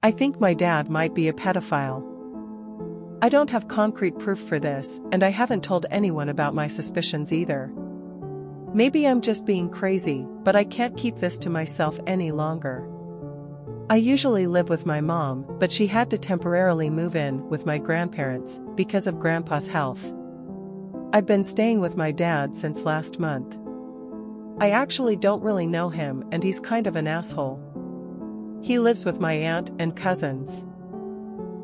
I think my dad might be a pedophile. I don't have concrete proof for this, and I haven't told anyone about my suspicions either. Maybe I'm just being crazy, but I can't keep this to myself any longer. I usually live with my mom, but she had to temporarily move in with my grandparents because of grandpa's health. I've been staying with my dad since last month. I actually don't really know him and he's kind of an asshole. He lives with my aunt and cousins.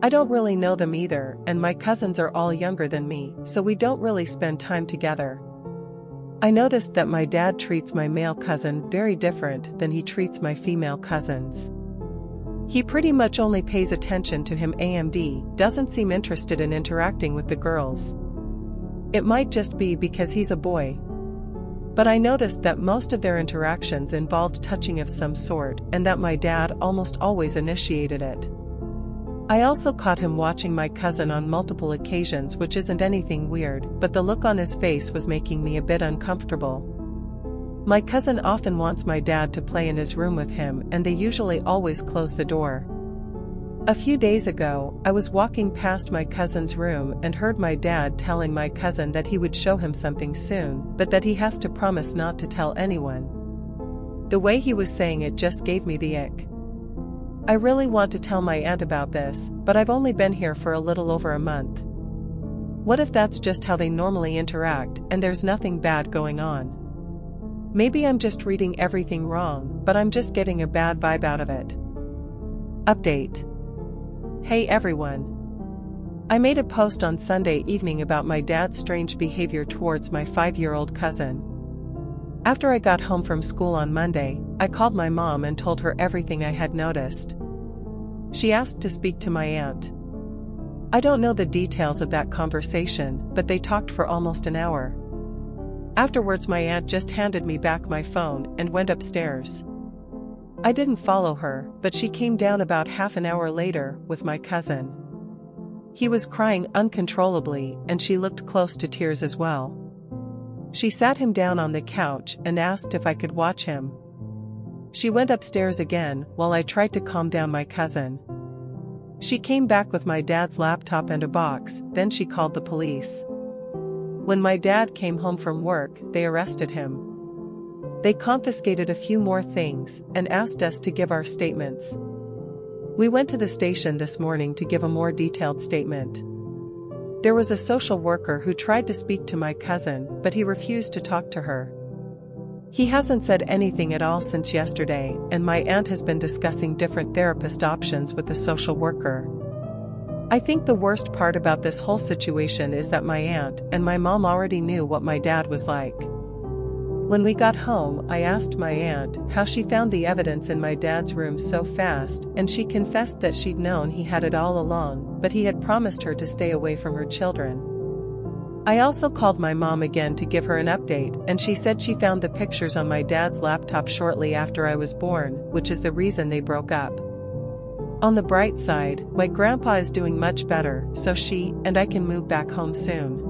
I don't really know them either, and my cousins are all younger than me, so we don't really spend time together. I noticed that my dad treats my male cousin very different than he treats my female cousins. He pretty much only pays attention to him and, doesn't seem interested in interacting with the girls. It might just be because he's a boy. But I noticed that most of their interactions involved touching of some sort and that my dad almost always initiated it. I also caught him watching my cousin on multiple occasions which isn't anything weird, but the look on his face was making me a bit uncomfortable. My cousin often wants my dad to play in his room with him and they usually always close the door. A few days ago, I was walking past my cousin's room and heard my dad telling my cousin that he would show him something soon, but that he has to promise not to tell anyone. The way he was saying it just gave me the ick. I really want to tell my aunt about this, but I've only been here for a little over a month. What if that's just how they normally interact and there's nothing bad going on? Maybe I'm just reading everything wrong, but I'm just getting a bad vibe out of it. Update Hey everyone. I made a post on Sunday evening about my dad's strange behavior towards my five year old cousin. After I got home from school on Monday, I called my mom and told her everything I had noticed. She asked to speak to my aunt. I don't know the details of that conversation, but they talked for almost an hour. Afterwards my aunt just handed me back my phone and went upstairs. I didn't follow her, but she came down about half an hour later with my cousin. He was crying uncontrollably and she looked close to tears as well. She sat him down on the couch and asked if I could watch him. She went upstairs again while I tried to calm down my cousin. She came back with my dad's laptop and a box, then she called the police. When my dad came home from work, they arrested him. They confiscated a few more things and asked us to give our statements. We went to the station this morning to give a more detailed statement. There was a social worker who tried to speak to my cousin, but he refused to talk to her. He hasn't said anything at all since yesterday, and my aunt has been discussing different therapist options with the social worker. I think the worst part about this whole situation is that my aunt and my mom already knew what my dad was like. When we got home, I asked my aunt how she found the evidence in my dad's room so fast, and she confessed that she'd known he had it all along, but he had promised her to stay away from her children. I also called my mom again to give her an update, and she said she found the pictures on my dad's laptop shortly after I was born, which is the reason they broke up. On the bright side, my grandpa is doing much better, so she and I can move back home soon.